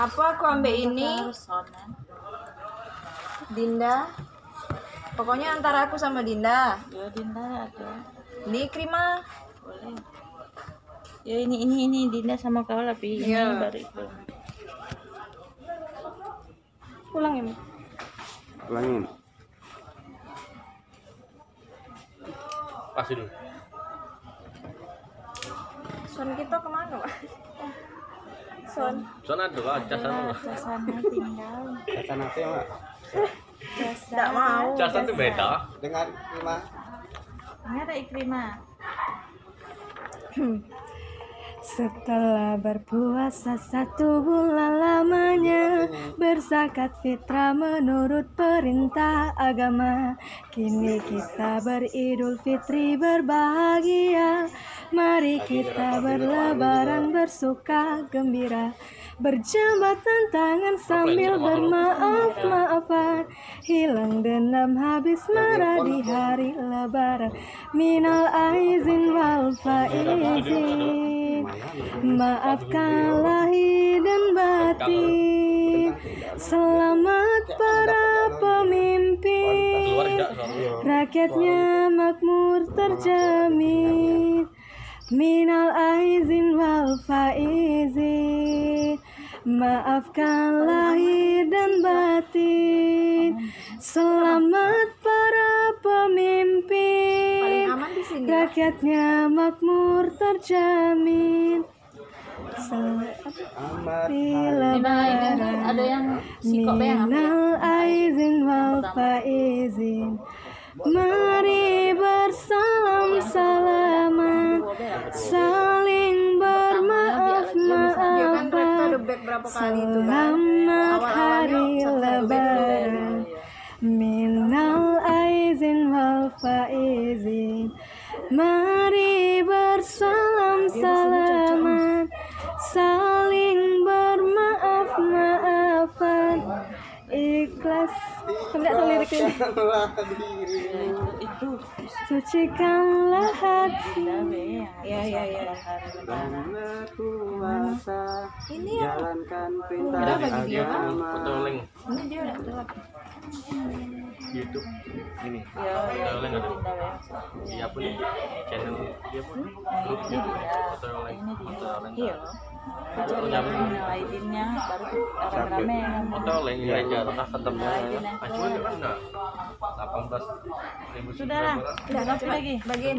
Apa aku ambil ini? Dinda. Pokoknya antara aku sama Dinda. Ya Dinda ada. Ini Krima. Boleh. Ya ini ini ini Dinda sama kau tapi ini Iya. baru itu. Pulang ya. Mi? Ulangin. Kasih dulu. Son kita ke mana, Pak? Son. Sana ada lah, casan Ada lah. jasanya tinggal. Nanti mak. Jasa. Enggak mau. Casan tuh beda. Dengan lima. Ini ada Ikrimah. Setelah berpuasa satu bulan lamanya Berzakat fitrah menurut perintah agama Kini kita beridul fitri berbahagia Mari kita berlebaran bersuka gembira. Berjambatan tangan sambil bermaaf-maafan Hilang dendam habis marah di hari lebaran. Minal aizin wal faizin. Maafkan lahir dan batin. Selamat para pemimpin. Rakyatnya makmur terjamin Minal aizin wal faizin. Maafkan lahir dan batin. Selamat para pemimpin. Paling aman di sini. Rakyatnya makmur terjamin. Ini ada yang si kok yang ambil. Minal aizin wal faizin. Mari salaman Saling bermaaf kan tuh maafan kan. Selamat hari lebaran Minal aizin wal faizin. Mari Enggak tahu liriknya. Itu Sucikanlah hati Iya, iya, iya. Karena kuasa Ini ya. jalankan perintah agama. Ini dia udah keluar. YouTube. Ini. ya ya ada. Dinda ya. Iya pun channel dia pun grup Ini Dinda. foto link. Ini Foto Dinda. link. Iya. Baru yang Aidinnya baru rame-rame yang Foto link aja pernah ketemu. Aidin yang cuma dia kan enggak 18 ribu Sudah lah. Udah, Kopi coba lagi. bagiin.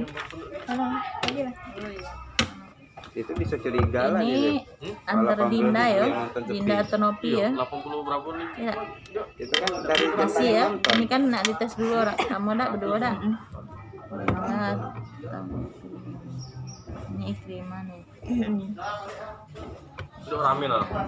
Tolong. Lagi lah. Itu bisa curiga lah Ini gitu. antara Dinda ya. Dinda atau Nopi ya. 80 berapa nih? Ya, Itu kan dari ya. nonton. Ini kan nak dites dulu orang. Kamu dak berdua dak. Banget. Ini Ikrimah nih. Udah rame lah.